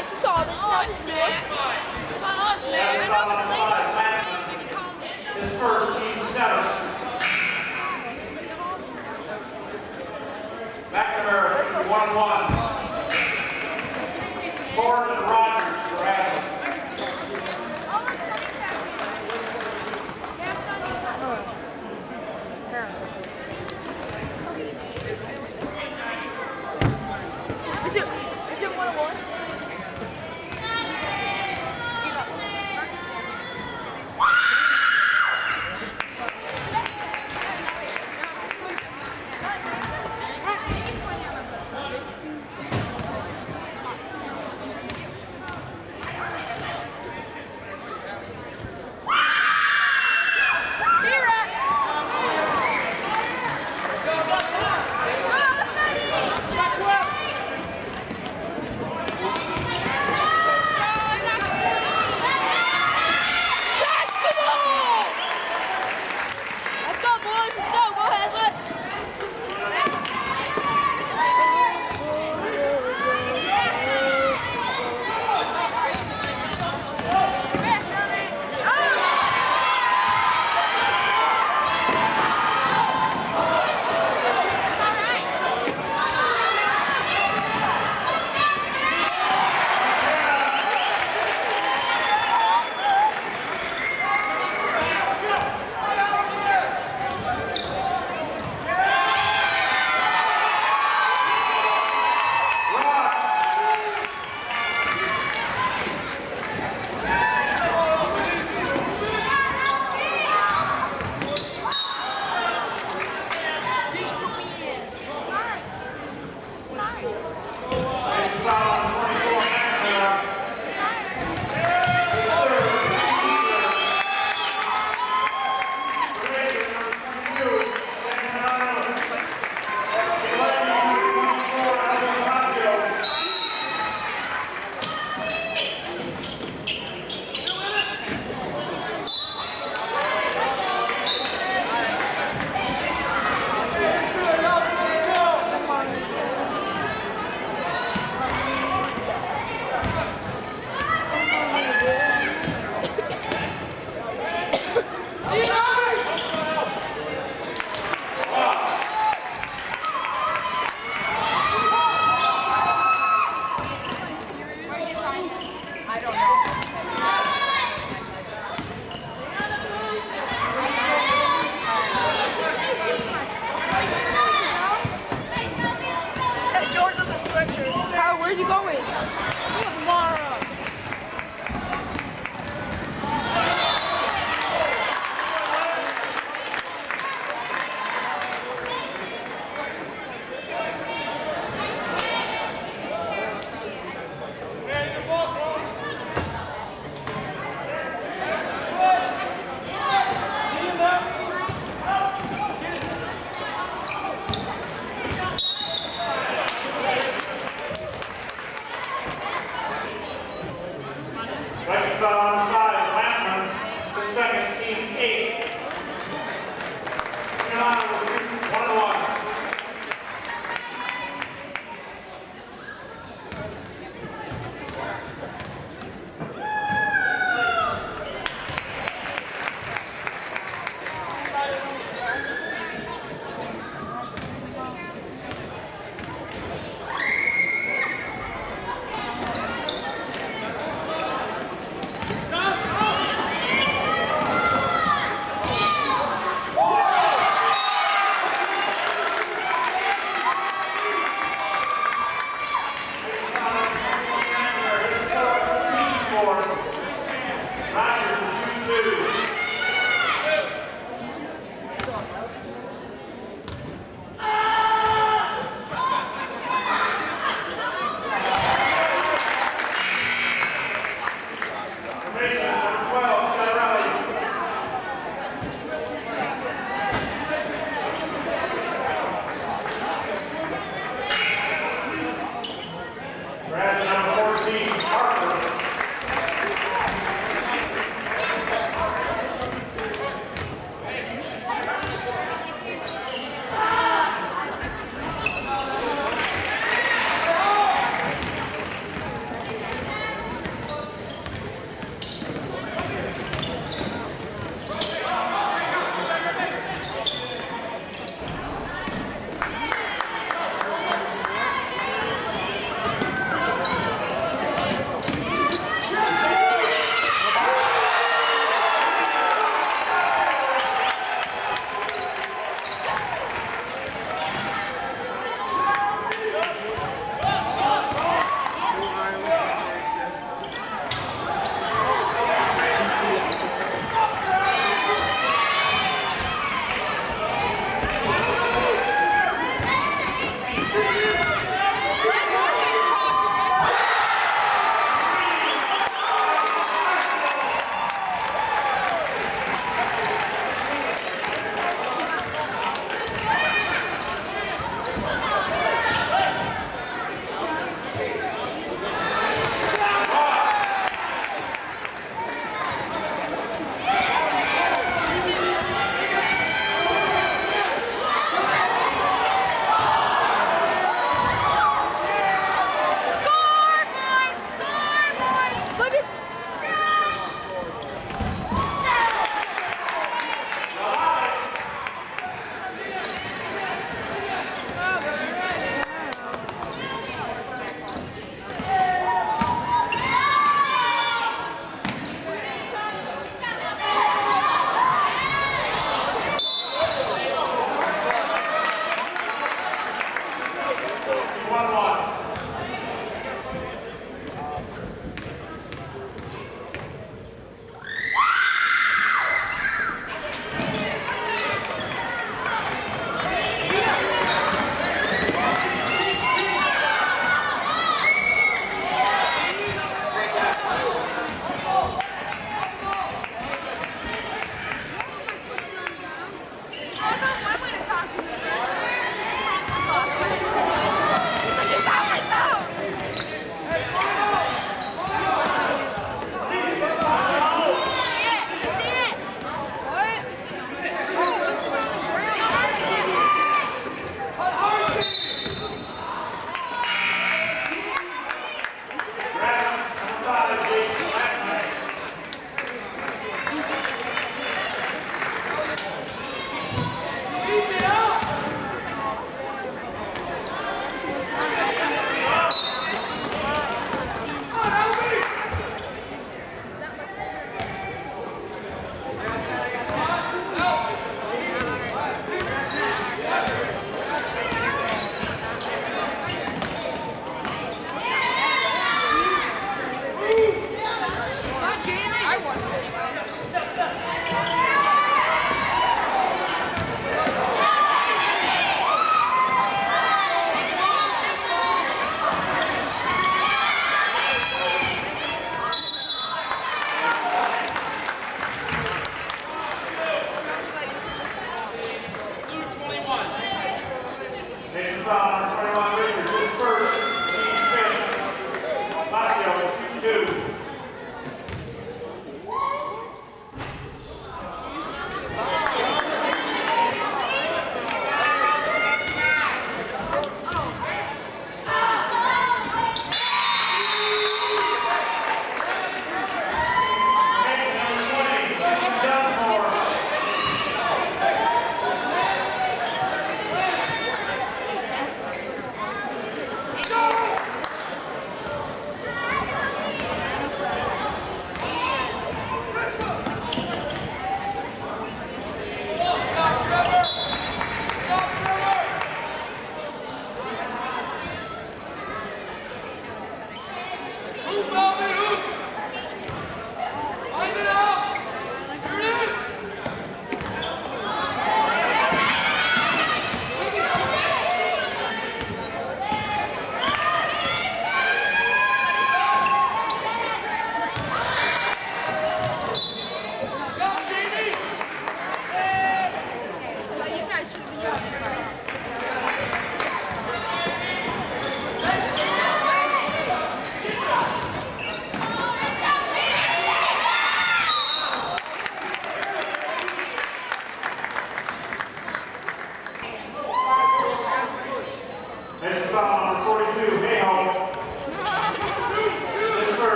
guys. She called it. Oh, it's Nick. It's on us, I know, but the first team seven. McNamara, 1-1. Ford and Ryan. on one.